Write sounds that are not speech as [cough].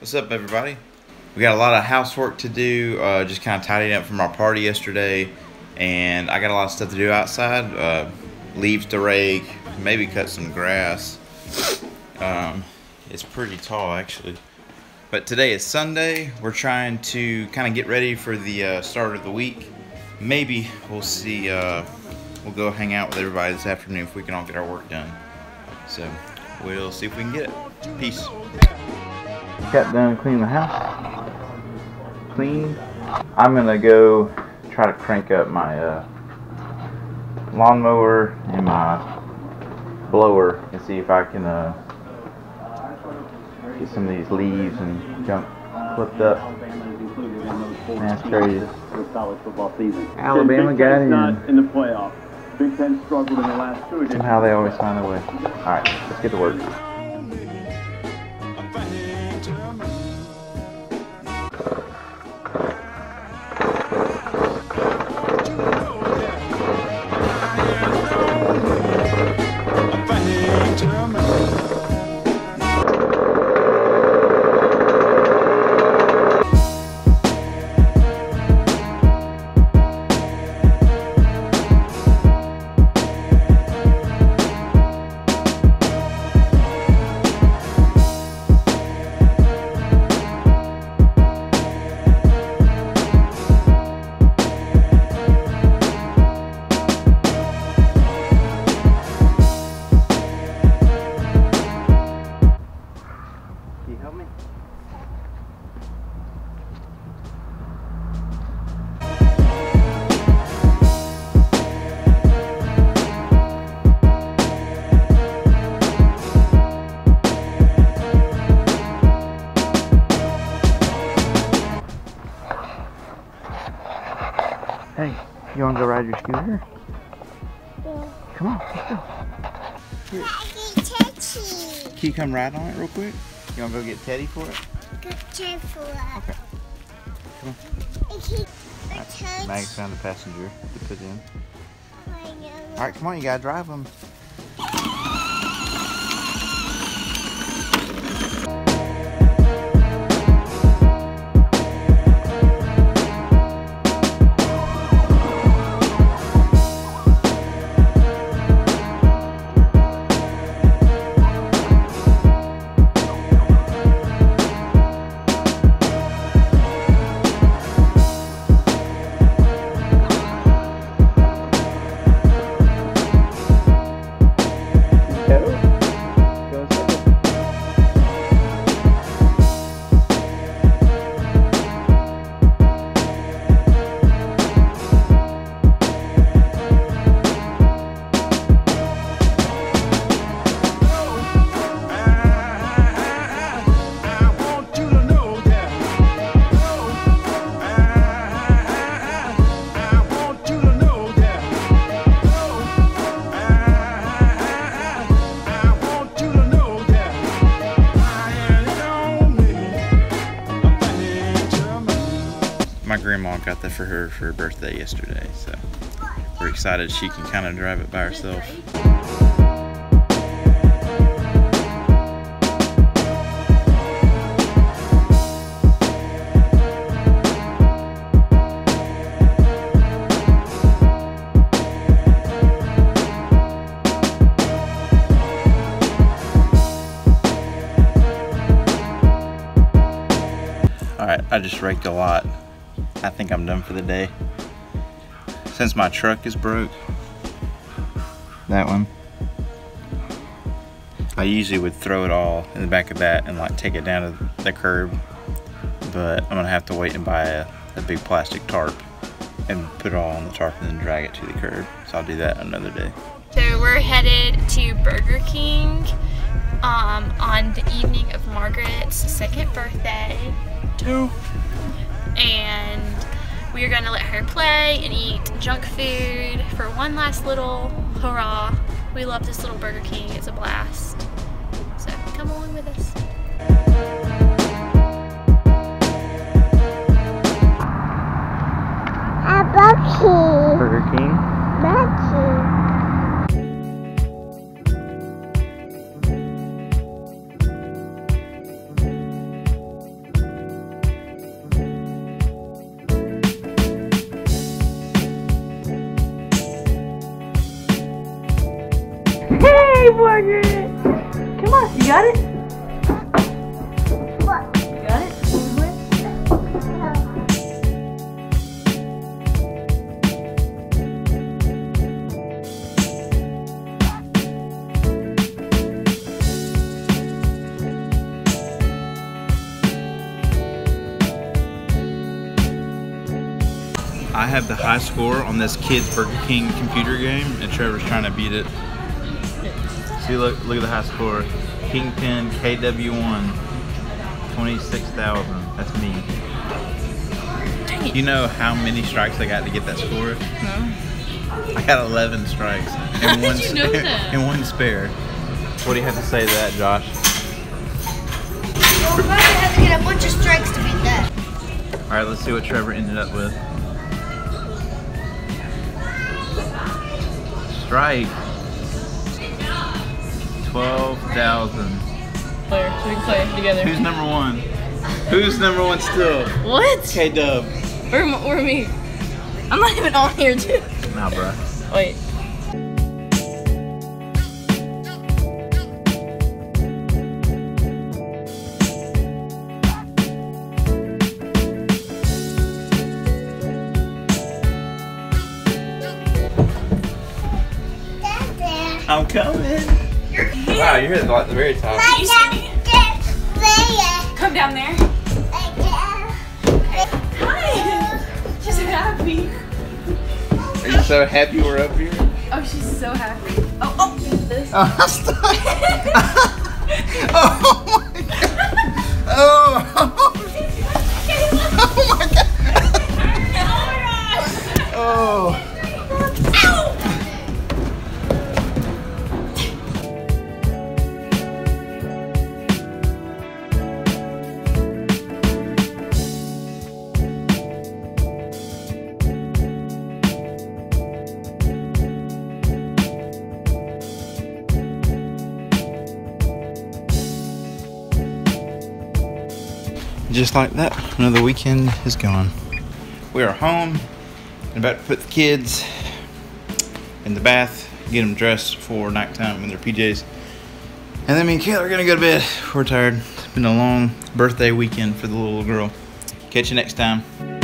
What's up, everybody? We got a lot of housework to do, uh, just kind of tidying up from our party yesterday, and I got a lot of stuff to do outside. Uh, leaves to rake, maybe cut some grass. Um, it's pretty tall, actually. But today is Sunday. We're trying to kind of get ready for the uh, start of the week. Maybe we'll see, uh, we'll go hang out with everybody this afternoon if we can all get our work done. So, we'll see if we can get it. Peace. Got done cleaning the house. Clean. I'm gonna go try to crank up my uh, lawnmower and my blower and see if I can uh, get some of these leaves and junk clipped up. That's crazy. Alabama got in. in the playoffs. Big Ten struggled in the last two. Somehow they always find a way. Alright, let's get to work. Can you help me? Hey, you want to go ride your scooter? Yeah. Come on, let's go. Daddy Teddy. Can you come ride on it real quick? You want to go get Teddy for it? Good job for us. Okay. Come on. Mag's found the passenger to put in. Alright, come on, you gotta drive them. Grandma got that for her for her birthday yesterday, so we're excited she can kind of drive it by herself. Alright, I just raked a lot. I think I'm done for the day. Since my truck is broke, that one, I usually would throw it all in the back of that and like take it down to the curb, but I'm gonna have to wait and buy a, a big plastic tarp and put it all on the tarp and then drag it to the curb. So I'll do that another day. So we're headed to Burger King um, on the evening of Margaret's second birthday. Two. And we are going to let her play and eat junk food for one last little hurrah. We love this little Burger King. It's a blast. So come along with us. I have the high score on this kid's Burger King computer game, and Trevor's trying to beat it. See, look, look at the high score. Kingpin KW1, 26,000. That's me. Dang. You know how many strikes I got to get that score? No. I got 11 strikes [laughs] and one, did you know that? and one spare. What do you have to say to that, Josh? Well, we're gonna have to get a bunch of strikes to beat that. All right, let's see what Trevor ended up with. Strike. 12,000. Claire, so we can play together. Who's number one? [laughs] Who's number one still? What? K Dub. Or, or me? I'm not even on here, dude. Nah, bruh. Wait. Coming. Wow, you're at like the very top. My dad gets player. Come down there. Hi. She's happy. Are you so happy we're up here? Oh, she's so happy. Oh, oh. [laughs] This. [laughs] [laughs] Oh, Just like that, another weekend is gone. We are home and about to put the kids in the bath, get them dressed for nighttime in their PJs. And then me and Kayla are gonna go to bed. We're tired. It's been a long birthday weekend for the little girl. Catch you next time.